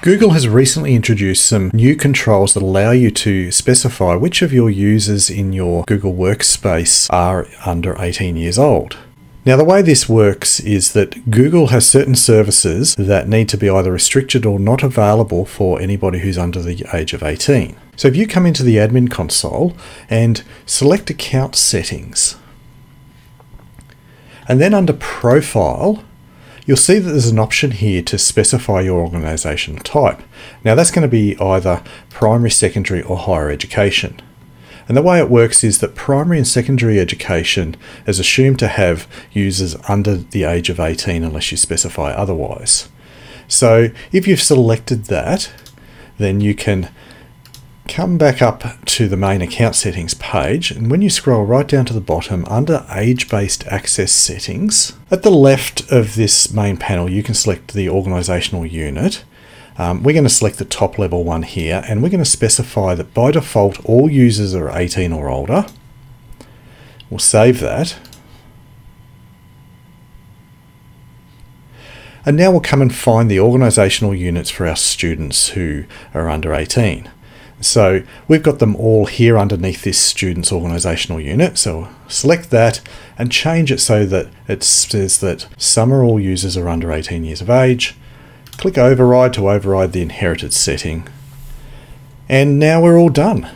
Google has recently introduced some new controls that allow you to specify which of your users in your Google Workspace are under 18 years old. Now, the way this works is that Google has certain services that need to be either restricted or not available for anybody who's under the age of 18. So, if you come into the admin console and select account settings, and then under profile, you'll see that there's an option here to specify your organisation type. Now that's going to be either primary, secondary or higher education. And the way it works is that primary and secondary education is assumed to have users under the age of 18 unless you specify otherwise. So if you've selected that, then you can come back up to the main account settings page and when you scroll right down to the bottom under age-based access settings at the left of this main panel you can select the organizational unit. Um, we're going to select the top level one here and we're going to specify that by default all users are 18 or older. We'll save that. And now we'll come and find the organizational units for our students who are under 18 so we've got them all here underneath this student's organisational unit. So select that and change it so that it says that some or all users are under 18 years of age. Click override to override the inherited setting. And now we're all done.